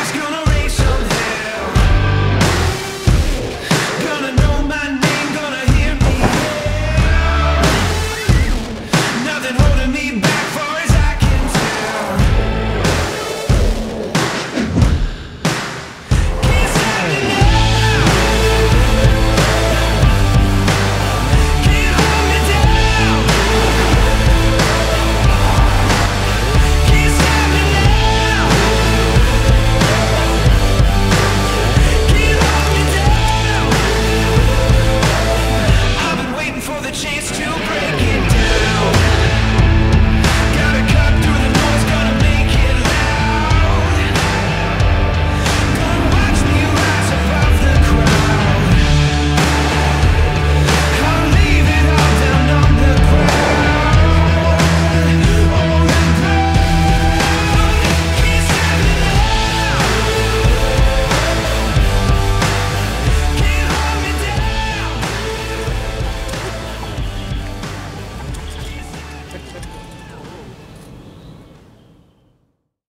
It's gonna